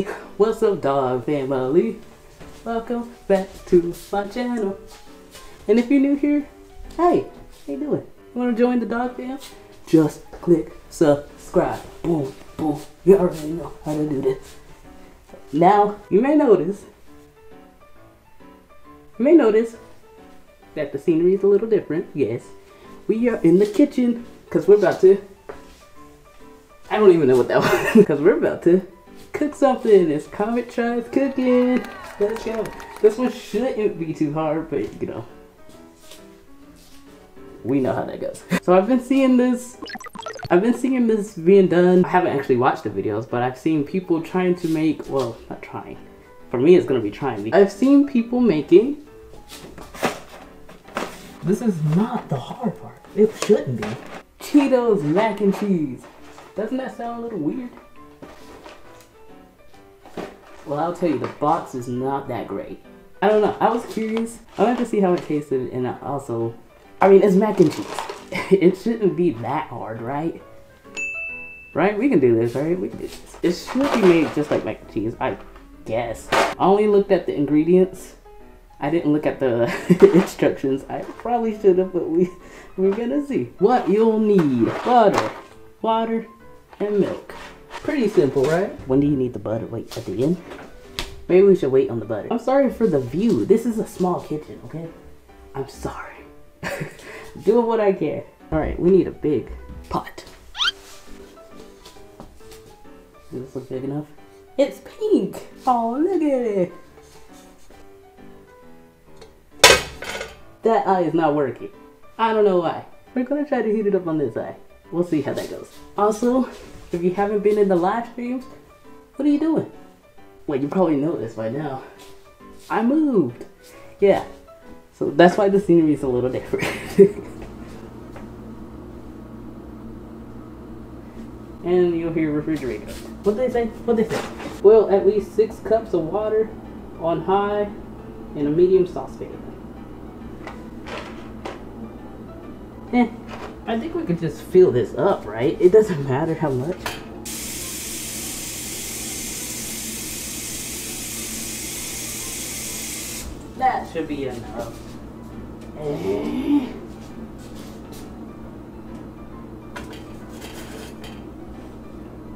What's up dog family? Welcome back to my channel. And if you're new here, hey, how you doing? You wanna join the dog fam? Just click subscribe. Boom, boom. You already know how to do this. Now, you may notice, you may notice that the scenery is a little different. Yes, we are in the kitchen because we're about to. I don't even know what that was because we're about to cook something. It's Comet Tries Cooking. Let's go. This one shouldn't be too hard, but you know, we know how that goes. So I've been seeing this. I've been seeing this being done. I haven't actually watched the videos, but I've seen people trying to make. Well, not trying. For me, it's gonna be trying. I've seen people making. This is not the hard part. It shouldn't be. Cheetos mac and cheese. Doesn't that sound a little weird? Well, I'll tell you, the box is not that great. I don't know. I was curious. I wanted to see how it tasted, and also, I mean, it's mac and cheese. it shouldn't be that hard, right? Right? We can do this, right? We can do this. It should be made just like mac and cheese, I guess. I only looked at the ingredients. I didn't look at the instructions. I probably should have, but we, we're gonna see. What you'll need. Butter, water, and milk. Pretty simple, right? When do you need the butter? Wait, at the end? Maybe we should wait on the butter. I'm sorry for the view. This is a small kitchen, okay? I'm sorry. Doing what I can. Alright, we need a big pot. Does this look big enough? It's pink! Oh, look at it! That eye is not working. I don't know why. We're gonna try to heat it up on this eye. We'll see how that goes. Also, if you haven't been in the live streams, what are you doing? Well, you probably know this by now. I moved. Yeah. So that's why the scenery is a little different. and you'll hear refrigerator. What they say? What they say? Well, at least six cups of water on high in a medium saucepan. Eh, I think we could just fill this up, right? It doesn't matter how much. That should be enough. Eh.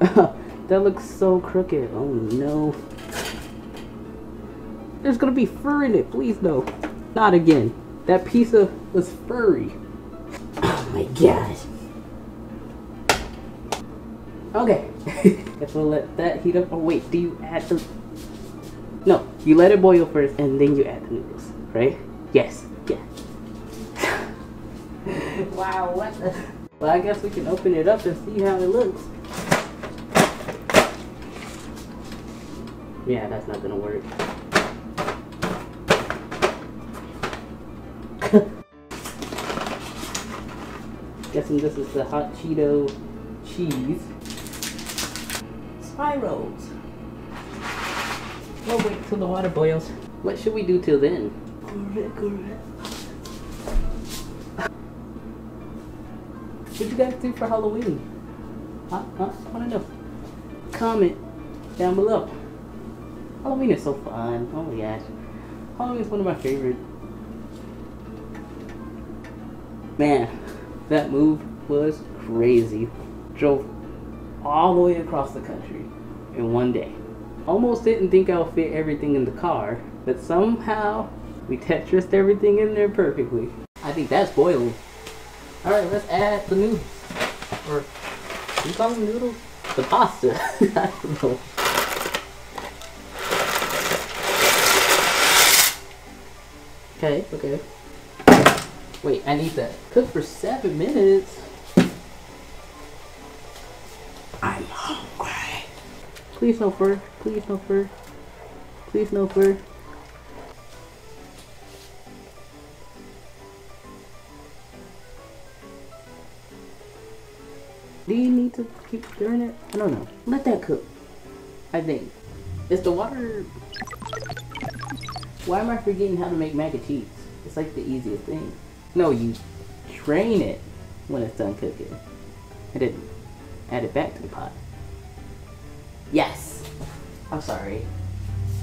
that looks so crooked. Oh no. There's gonna be fur in it. Please no. Not again. That pizza was furry. Oh my gosh. Okay. if we'll let that heat up. Oh wait, do you add the... No, you let it boil first and then you add the noodles, right? Yes. Yeah. wow, what the... Well, I guess we can open it up and see how it looks. Yeah, that's not gonna work. Guessing this is the hot Cheeto cheese. Spirals. We'll wait till the water boils. What should we do till then? What you guys do for Halloween? Huh? Huh? I wanna know. Comment down below. Halloween is so fun. Oh my gosh. Halloween is one of my favorite. Man, that move was crazy. Drove all the way across the country in one day. Almost didn't think I'll fit everything in the car, but somehow we Tetrised everything in there perfectly. I think that's boiling. Alright, let's add the noodles. Or, you call them noodles? The pasta. I don't know. Okay, okay. Wait, I need to Cook for seven minutes. I'm hungry. Please no fur. Please no fur. Please no fur. Do you need to keep stirring it? I don't know. Let that cook. I think. Is the water... Why am I forgetting how to make mac and cheese? It's like the easiest thing. No, you drain it when it's done cooking. I didn't. add it back to the pot. Yes! I'm sorry.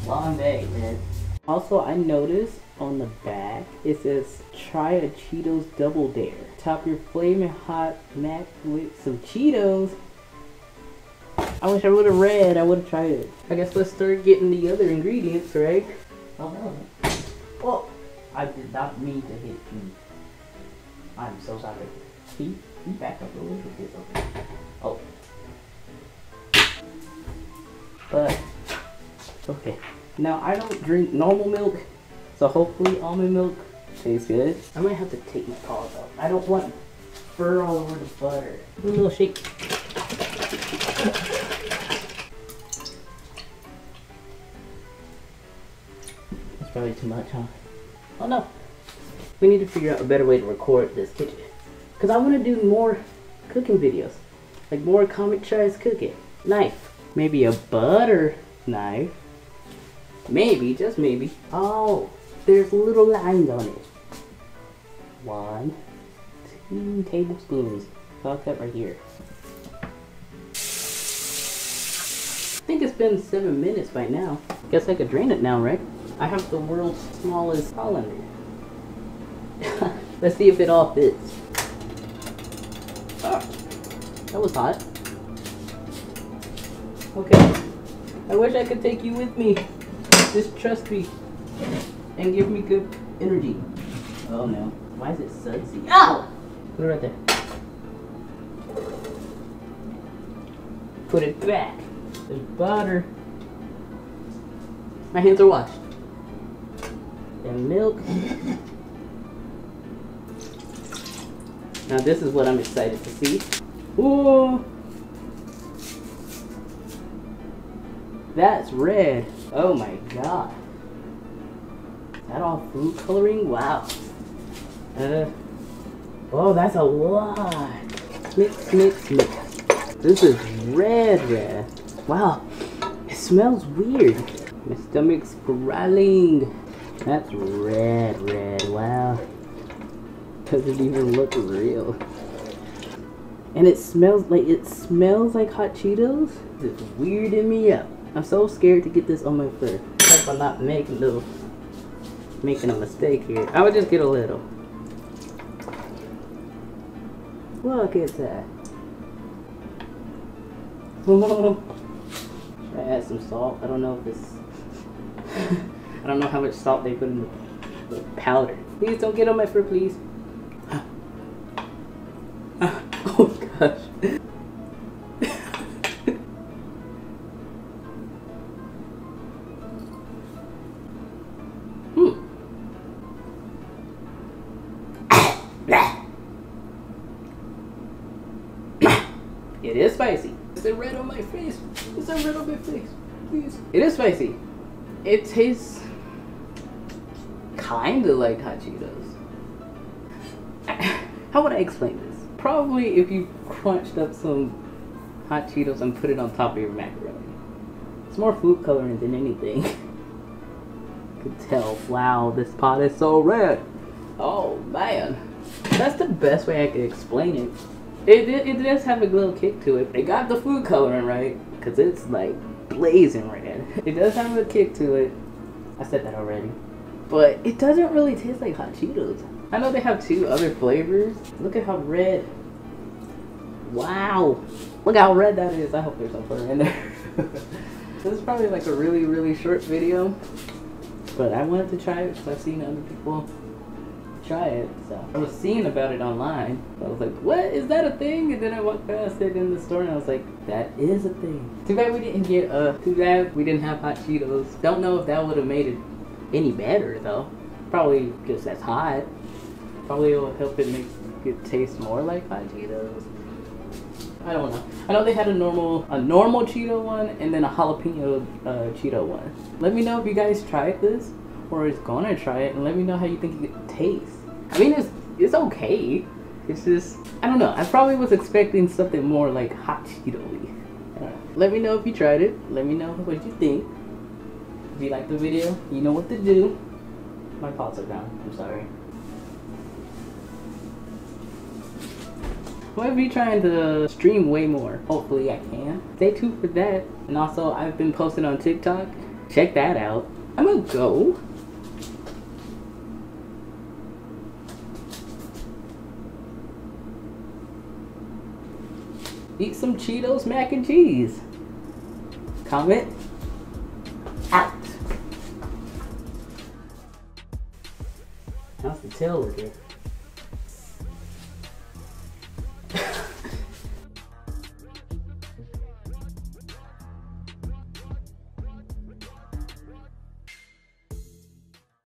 Long day, man. Also, I noticed on the back it says try a Cheetos Double Dare. Top your flaming hot mac with some Cheetos. I wish I would have read. I would have tried it. I guess let's start getting the other ingredients, right? Oh no. Oh, I did not mean to hit you. I'm so sorry. He, he back up a little bit. Okay. Oh. But, okay. Now, I don't drink normal milk, so hopefully almond milk tastes good. I might have to take my paws off. I don't want fur all over the butter. A little shake. That's probably too much, huh? Oh no. We need to figure out a better way to record this kitchen. Because I want to do more cooking videos. Like more Comet tries cooking. Knife. Maybe a butter knife. Maybe, just maybe. Oh, there's little lines on it. One, two tablespoons. About that right here. I think it's been seven minutes by now. Guess I could drain it now, right? I have the world's smallest colander. Let's see if it all fits. Oh, that was hot. Okay. I wish I could take you with me. Just trust me. And give me good energy. Oh no. Why is it sudsy? Ow! Put it right there. Put it back. There's butter. My hands are washed. And milk. Now this is what I'm excited to see. Ooh! That's red. Oh my god. Is that all food coloring? Wow. Uh, oh, that's a lot. Mix, mix, mix. This is red, red. Wow. It smells weird. My stomach's growling. That's red, red. Wow. Doesn't even look real. And it smells like it smells like hot Cheetos. It's weirding me up. I'm so scared to get this on my fur. I hope I'm not making no making a mistake here. I would just get a little. Look at that. Should I add some salt? I don't know if this. I don't know how much salt they put in the, the powder. Please don't get on my fur, please. It is spicy. It tastes kind of like hot Cheetos. How would I explain this? Probably if you crunched up some hot Cheetos and put it on top of your macaroni. It's more food coloring than anything. could tell, wow, this pot is so red. Oh man. That's the best way I could explain it. It, it, it does have a little kick to it. They got the food coloring right, because it's like blazing red. It does have a kick to it. I said that already. But it doesn't really taste like hot Cheetos. I know they have two other flavors. Look at how red. Wow. Look how red that is. I hope there's some butter in there. this is probably like a really, really short video. But I wanted to try it because I've seen other people try it. So I was seeing about it online. I was like, what? Is that a thing? And then I walked past it in the store and I was like, that is a thing. Too bad we didn't get, uh, too bad we didn't have hot Cheetos. Don't know if that would have made it any better though. Probably because that's hot. Probably it'll help it make it taste more like hot Cheetos. I don't know. I know they had a normal a normal Cheeto one and then a jalapeno uh, Cheeto one. Let me know if you guys tried this or is gonna try it and let me know how you think it tastes. I mean, it's it's okay. It's just I don't know. I probably was expecting something more like hot Cheeto-y. Let me know if you tried it. Let me know what you think. If you like the video, you know what to do. My thoughts are down. I'm sorry. I'm gonna be trying to stream way more. Hopefully I can. Stay tuned for that. And also, I've been posting on TikTok. Check that out. I'm gonna go. Eat some Cheetos mac and cheese. Comet out. How's the tail looking?